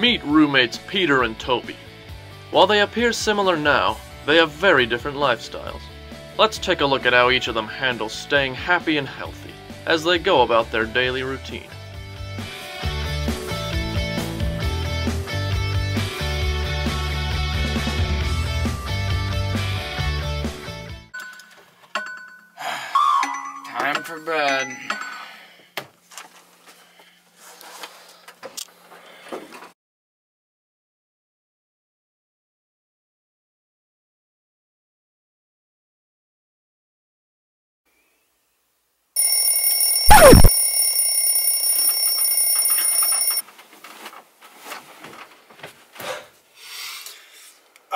Meet roommates Peter and Toby. While they appear similar now, they have very different lifestyles. Let's take a look at how each of them handles staying happy and healthy as they go about their daily routine. Time for bed.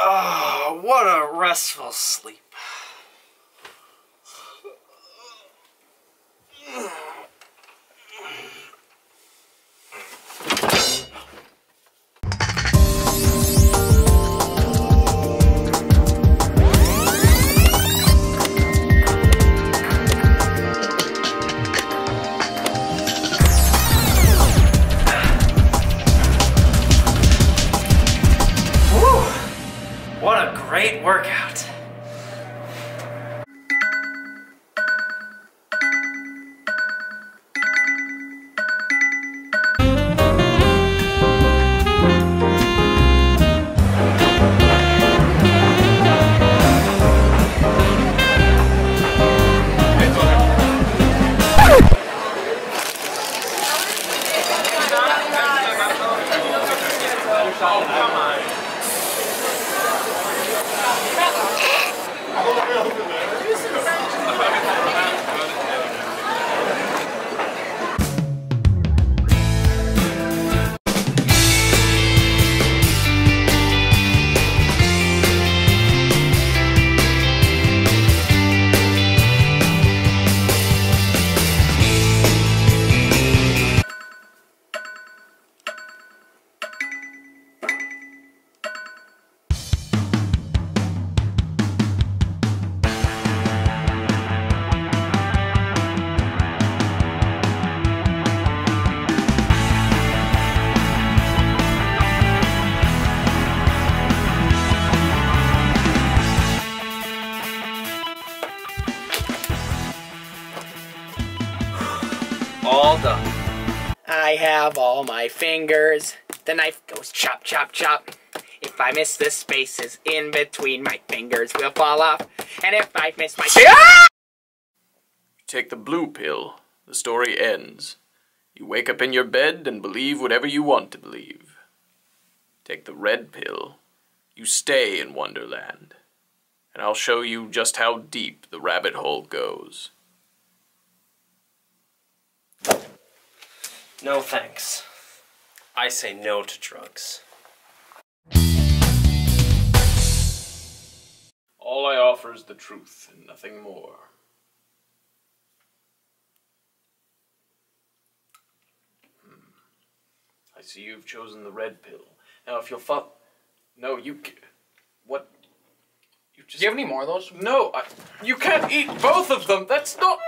Oh, what a restful sleep. Workout. よくない? All done. I have all my fingers. The knife goes chop, chop, chop. If I miss the spaces in between, my fingers will fall off. And if I miss my. Ah! Take the blue pill, the story ends. You wake up in your bed and believe whatever you want to believe. Take the red pill, you stay in Wonderland. And I'll show you just how deep the rabbit hole goes. No thanks. I say no to drugs. All I offer is the truth and nothing more. Hmm. I see you've chosen the red pill. Now, if you'll fuck. No, you. What? You just. Do you have any more of those? No, I... you can't eat both of them. That's not.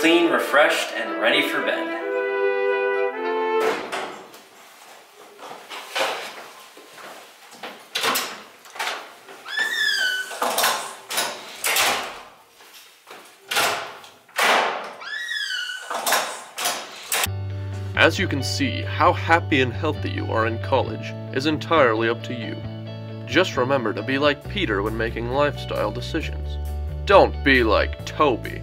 Clean, refreshed, and ready for bed. As you can see, how happy and healthy you are in college is entirely up to you. Just remember to be like Peter when making lifestyle decisions. Don't be like Toby.